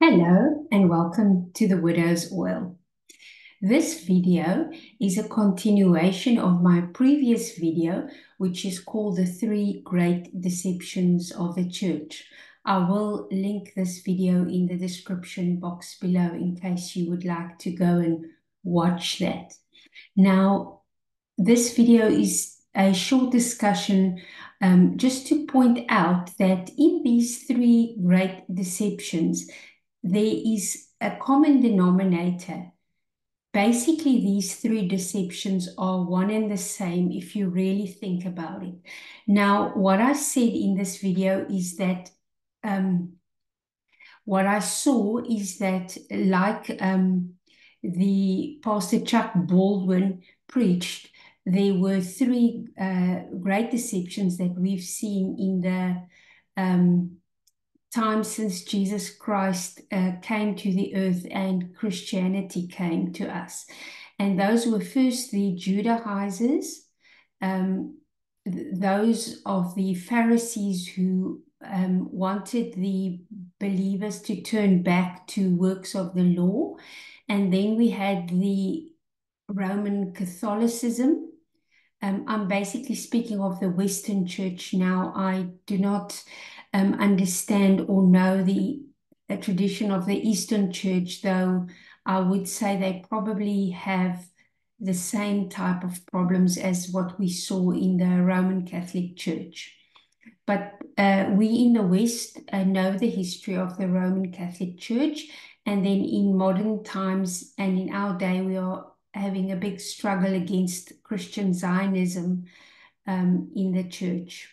Hello and welcome to the Widow's Oil. This video is a continuation of my previous video, which is called The Three Great Deceptions of the Church. I will link this video in the description box below in case you would like to go and watch that. Now, this video is a short discussion um, just to point out that in these three great deceptions, there is a common denominator. Basically, these three deceptions are one and the same if you really think about it. Now, what I said in this video is that um, what I saw is that, like um, the Pastor Chuck Baldwin preached, there were three uh, great deceptions that we've seen in the um, time since Jesus Christ uh, came to the earth and Christianity came to us. And those were first the Judaizers, um, th those of the Pharisees who um, wanted the believers to turn back to works of the law. And then we had the Roman Catholicism. Um, I'm basically speaking of the Western Church now. I do not um, understand or know the, the tradition of the Eastern Church, though I would say they probably have the same type of problems as what we saw in the Roman Catholic Church. But uh, we in the West uh, know the history of the Roman Catholic Church, and then in modern times and in our day, we are having a big struggle against Christian Zionism um, in the church.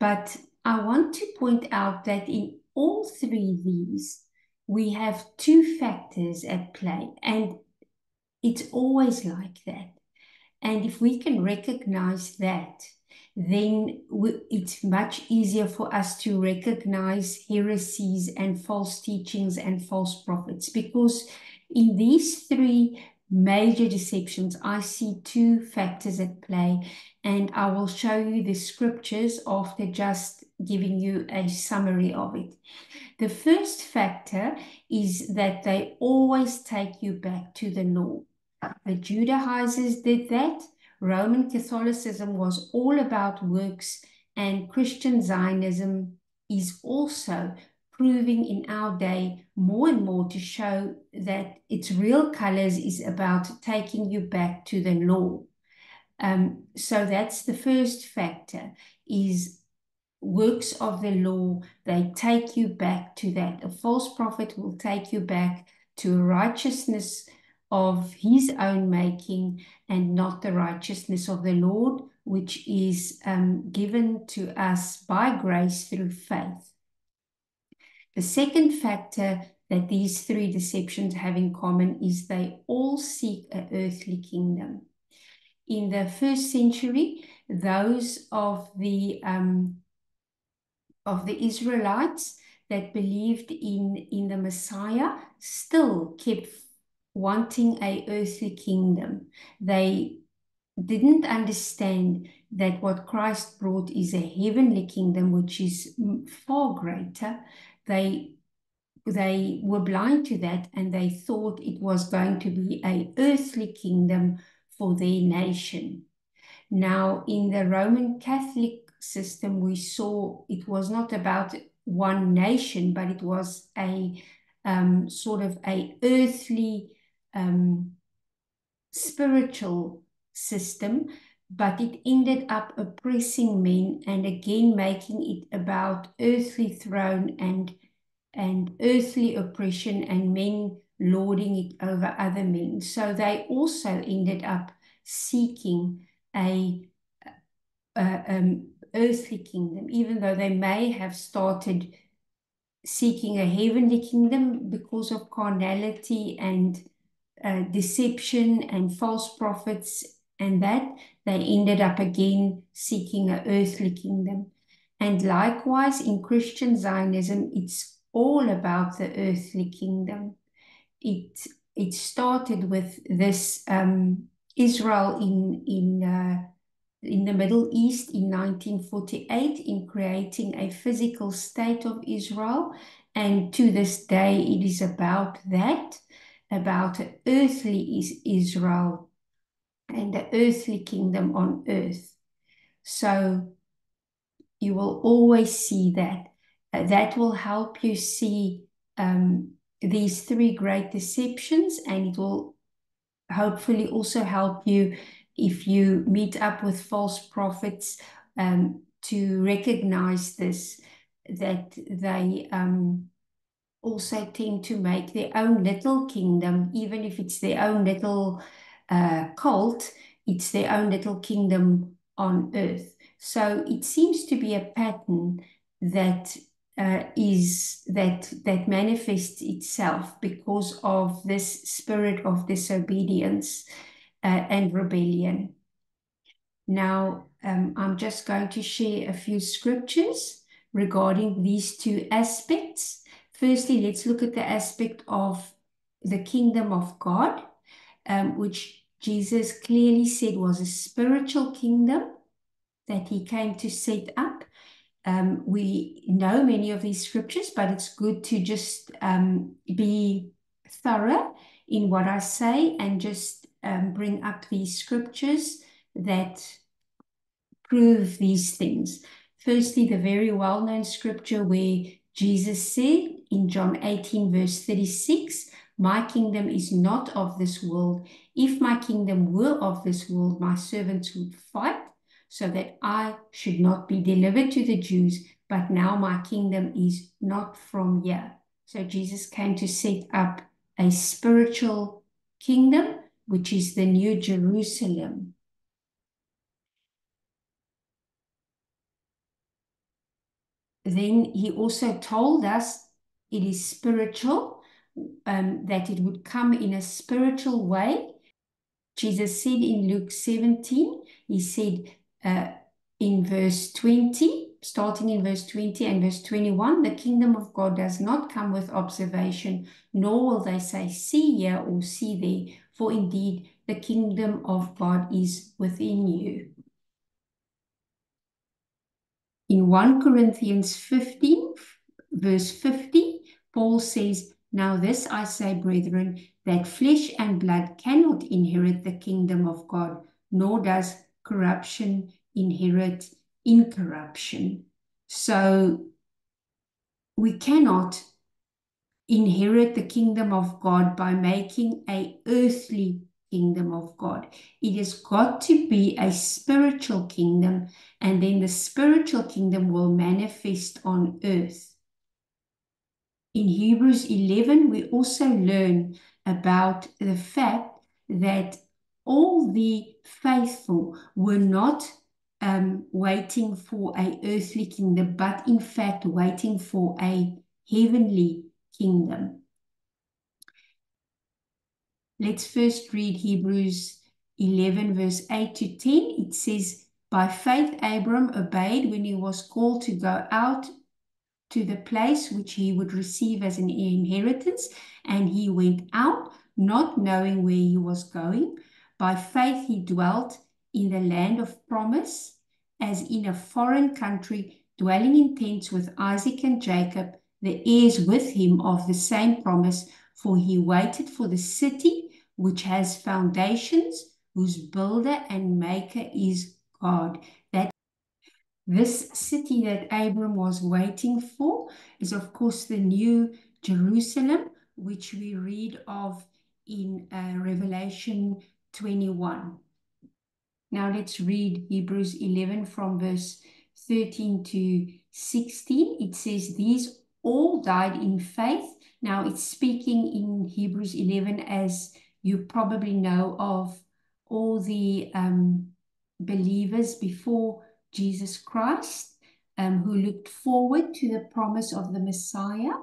But I want to point out that in all three of these, we have two factors at play, and it's always like that. And if we can recognize that, then it's much easier for us to recognize heresies and false teachings and false prophets because in these three major deceptions, I see two factors at play, and I will show you the scriptures after just giving you a summary of it. The first factor is that they always take you back to the law. The Judaizers did that. Roman Catholicism was all about works, and Christian Zionism is also proving in our day more and more to show that its real colors is about taking you back to the law. Um, so that's the first factor is works of the law, they take you back to that. A false prophet will take you back to a righteousness of his own making and not the righteousness of the Lord, which is um, given to us by grace through faith. The second factor that these three deceptions have in common is they all seek an earthly kingdom. In the first century, those of the um, of the Israelites that believed in, in the Messiah still kept wanting a earthly kingdom. They didn't understand that what Christ brought is a heavenly kingdom, which is far greater. They they were blind to that and they thought it was going to be a earthly kingdom for their nation. Now, in the Roman Catholic system, we saw it was not about one nation, but it was a um, sort of a earthly um, spiritual system, but it ended up oppressing men and again making it about earthly throne and and earthly oppression and men lording it over other men. So they also ended up seeking a, a um, earthly kingdom, even though they may have started seeking a heavenly kingdom because of carnality and uh, deception and false prophets and that they ended up again seeking an earthly kingdom. And likewise in Christian Zionism, it's all about the earthly kingdom. It it started with this um, Israel in in uh, in the Middle East in 1948 in creating a physical state of Israel. And to this day, it is about that, about an earthly is Israel and the earthly kingdom on earth. So you will always see that. Uh, that will help you see um, these three great deceptions, and it will hopefully also help you if you meet up with false prophets um, to recognize this that they um, also tend to make their own little kingdom, even if it's their own little uh, cult, it's their own little kingdom on earth. So it seems to be a pattern that uh, is that that manifests itself because of this spirit of disobedience and rebellion. Now, um, I'm just going to share a few scriptures regarding these two aspects. Firstly, let's look at the aspect of the kingdom of God, um, which Jesus clearly said was a spiritual kingdom that he came to set up. Um, we know many of these scriptures, but it's good to just um, be thorough in what I say and just um, bring up these scriptures that prove these things. Firstly, the very well known scripture where Jesus said in John 18, verse 36, My kingdom is not of this world. If my kingdom were of this world, my servants would fight so that I should not be delivered to the Jews, but now my kingdom is not from here. So Jesus came to set up a spiritual kingdom, which is the New Jerusalem. Then he also told us it is spiritual, um, that it would come in a spiritual way. Jesus said in Luke 17, he said, uh, in verse 20, starting in verse 20 and verse 21, the kingdom of God does not come with observation, nor will they say, See here or see there, for indeed the kingdom of God is within you. In 1 Corinthians 15, verse 50, Paul says, Now this I say, brethren, that flesh and blood cannot inherit the kingdom of God, nor does corruption inherit incorruption. So we cannot inherit the kingdom of God by making a earthly kingdom of God. It has got to be a spiritual kingdom, and then the spiritual kingdom will manifest on earth. In Hebrews 11, we also learn about the fact that all the faithful were not um, waiting for a earthly kingdom, but in fact waiting for a heavenly kingdom. Let's first read Hebrews 11, verse 8 to 10. It says, By faith Abram obeyed when he was called to go out to the place which he would receive as an inheritance, and he went out, not knowing where he was going. By faith he dwelt in the land of promise, as in a foreign country, dwelling in tents with Isaac and Jacob, the heirs with him of the same promise, for he waited for the city which has foundations, whose builder and maker is God. That this city that Abram was waiting for is, of course, the new Jerusalem, which we read of in uh, Revelation 21. Now let's read Hebrews 11 from verse 13 to 16. It says, These all died in faith. Now it's speaking in Hebrews 11 as you probably know of all the um, believers before Jesus Christ um, who looked forward to the promise of the Messiah.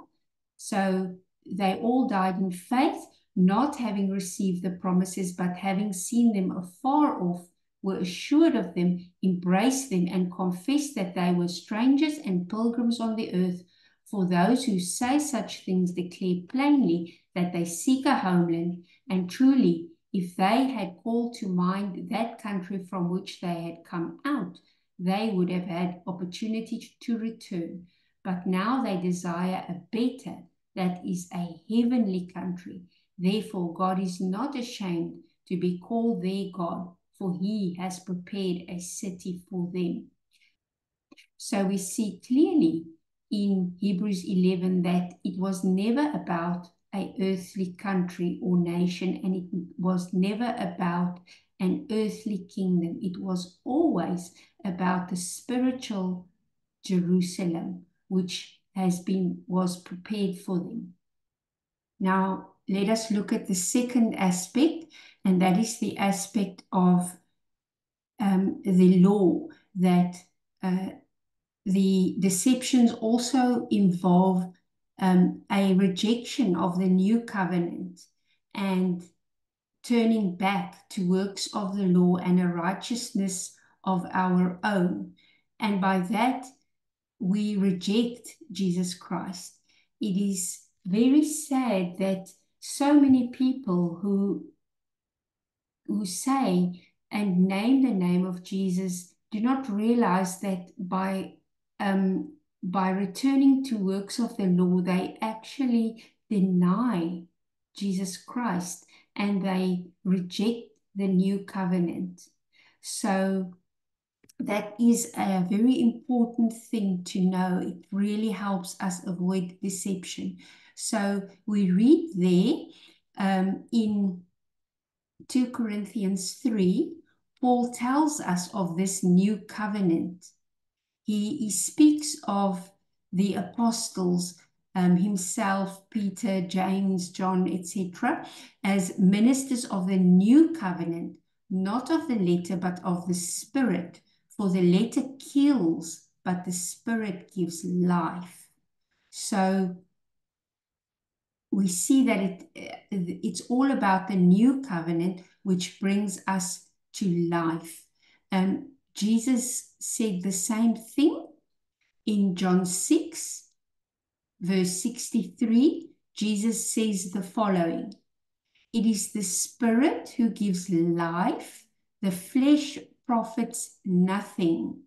So they all died in faith not having received the promises, but having seen them afar off, were assured of them, embraced them, and confessed that they were strangers and pilgrims on the earth. For those who say such things declare plainly that they seek a homeland, and truly, if they had called to mind that country from which they had come out, they would have had opportunity to return. but now they desire a better, that is a heavenly country. Therefore, God is not ashamed to be called their God, for he has prepared a city for them. So we see clearly in Hebrews 11 that it was never about a earthly country or nation, and it was never about an earthly kingdom. It was always about the spiritual Jerusalem, which has been was prepared for them. Now, let us look at the second aspect, and that is the aspect of um, the law that uh, the deceptions also involve um, a rejection of the new covenant and turning back to works of the law and a righteousness of our own. And by that, we reject Jesus Christ. It is very sad that so many people who who say and name the name of Jesus do not realize that by um, by returning to works of the law, they actually deny Jesus Christ and they reject the new covenant. So that is a very important thing to know. It really helps us avoid deception. So we read there um, in 2 Corinthians 3, Paul tells us of this new covenant. He, he speaks of the apostles um, himself, Peter, James, John, etc., as ministers of the new covenant, not of the letter, but of the spirit. For the letter kills, but the spirit gives life. So we see that it it's all about the new covenant, which brings us to life. And Jesus said the same thing in John 6, verse 63. Jesus says the following It is the Spirit who gives life, the flesh profits nothing.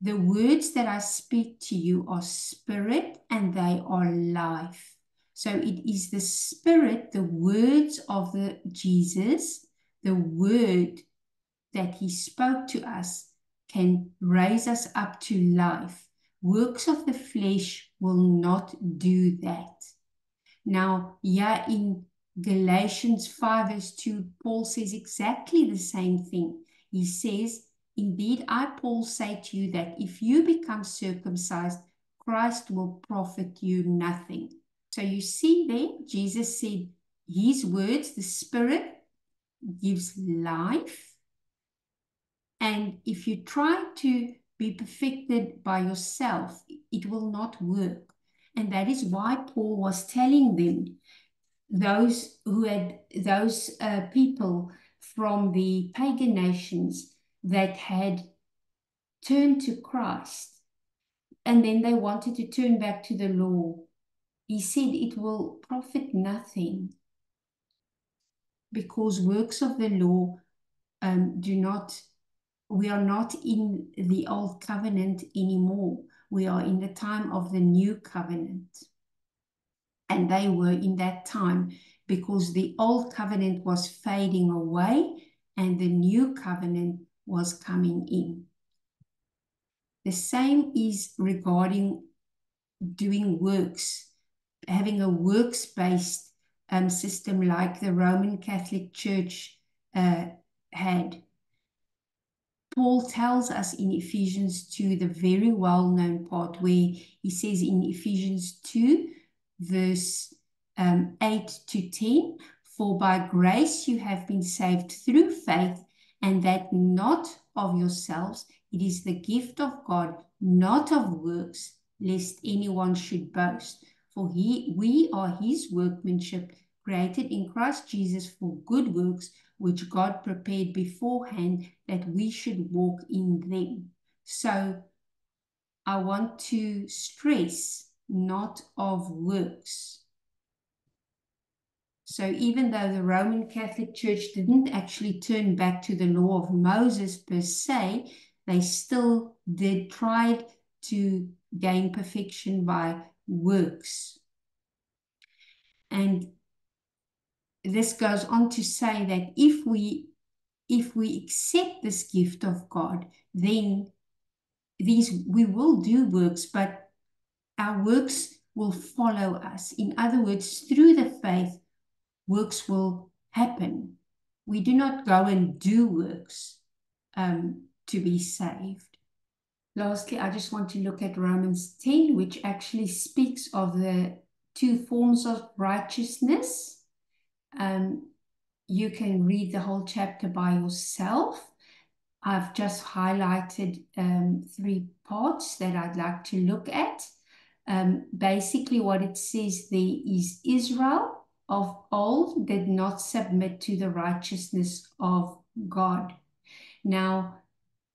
The words that I speak to you are spirit and they are life. So it is the spirit, the words of the Jesus, the word that he spoke to us can raise us up to life. Works of the flesh will not do that. Now, yeah, in Galatians 5 verse 2, Paul says exactly the same thing. He says, Indeed, I, Paul, say to you that if you become circumcised, Christ will profit you nothing. So you see there, Jesus said, His words, the Spirit, gives life. And if you try to be perfected by yourself, it will not work. And that is why Paul was telling them, those who had, those uh, people from the pagan nations, that had turned to Christ and then they wanted to turn back to the law. He said it will profit nothing because works of the law um, do not, we are not in the old covenant anymore. We are in the time of the new covenant. And they were in that time because the old covenant was fading away and the new covenant was coming in. The same is regarding doing works, having a works based um, system like the Roman Catholic Church uh, had. Paul tells us in Ephesians 2, the very well known part where he says in Ephesians 2, verse um, 8 to 10, For by grace you have been saved through faith and that not of yourselves, it is the gift of God, not of works, lest anyone should boast. For he, we are his workmanship, created in Christ Jesus for good works, which God prepared beforehand that we should walk in them. So I want to stress not of works. So even though the Roman Catholic Church didn't actually turn back to the law of Moses per se, they still did try to gain perfection by works. And this goes on to say that if we if we accept this gift of God, then these we will do works, but our works will follow us. In other words, through the faith, works will happen. We do not go and do works um, to be saved. Lastly, I just want to look at Romans 10, which actually speaks of the two forms of righteousness. Um, you can read the whole chapter by yourself. I've just highlighted um, three parts that I'd like to look at. Um, basically, what it says there is Israel of old did not submit to the righteousness of God. Now,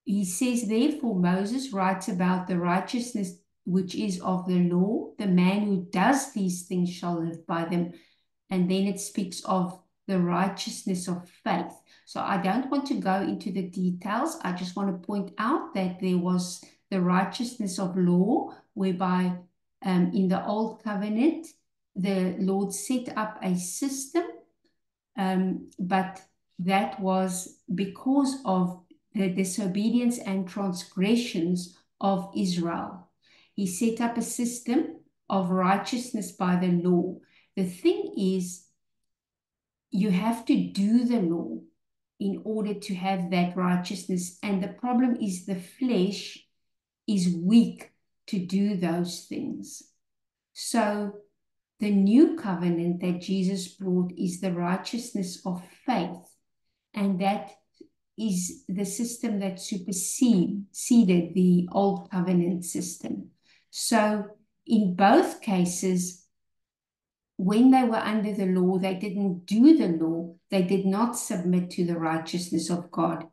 he says, therefore, Moses writes about the righteousness which is of the law. The man who does these things shall live by them. And then it speaks of the righteousness of faith. So I don't want to go into the details. I just want to point out that there was the righteousness of law, whereby um, in the old covenant, the Lord set up a system, um, but that was because of the disobedience and transgressions of Israel. He set up a system of righteousness by the law. The thing is, you have to do the law in order to have that righteousness. And the problem is the flesh is weak to do those things. So the new covenant that Jesus brought is the righteousness of faith. And that is the system that superseded the old covenant system. So in both cases, when they were under the law, they didn't do the law. They did not submit to the righteousness of God.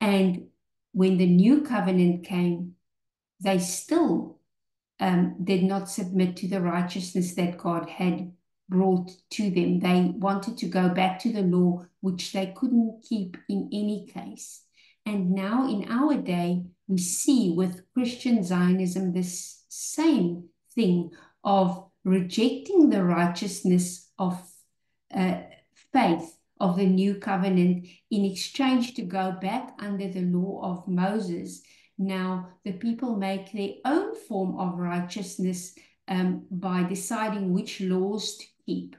And when the new covenant came, they still um, did not submit to the righteousness that God had brought to them. They wanted to go back to the law, which they couldn't keep in any case. And now in our day, we see with Christian Zionism this same thing of rejecting the righteousness of uh, faith of the new covenant in exchange to go back under the law of Moses. Now, the people make their own form of righteousness um, by deciding which laws to keep.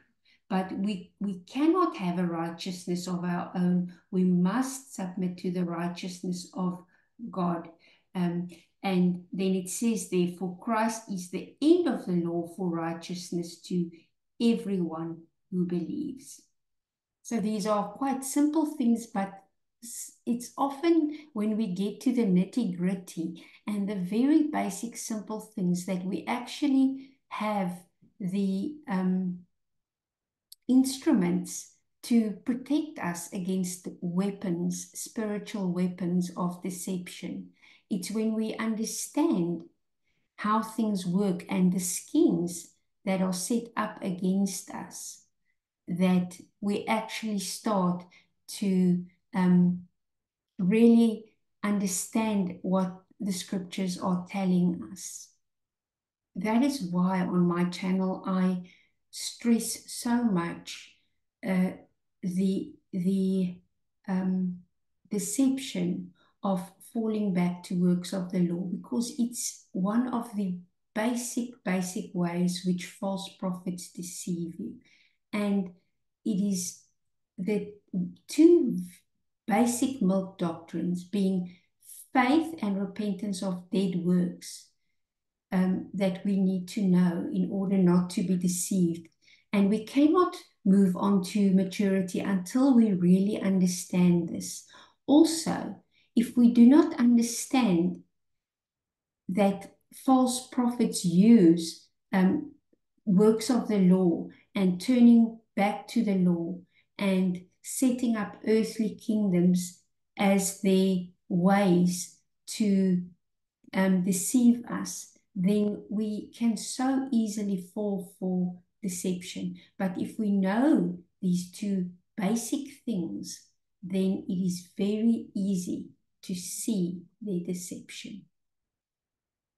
But we, we cannot have a righteousness of our own. We must submit to the righteousness of God. Um, and then it says, therefore, Christ is the end of the law for righteousness to everyone who believes. So these are quite simple things, but it's often when we get to the nitty gritty and the very basic simple things that we actually have the um, instruments to protect us against weapons, spiritual weapons of deception. It's when we understand how things work and the schemes that are set up against us that we actually start to um, really understand what the scriptures are telling us. That is why on my channel I stress so much uh, the the um, deception of falling back to works of the law because it's one of the basic, basic ways which false prophets deceive you. And it is the two basic milk doctrines being faith and repentance of dead works um, that we need to know in order not to be deceived. And we cannot move on to maturity until we really understand this. Also, if we do not understand that false prophets use um, works of the law and turning back to the law and setting up earthly kingdoms as their ways to um, deceive us, then we can so easily fall for deception. But if we know these two basic things, then it is very easy to see the deception.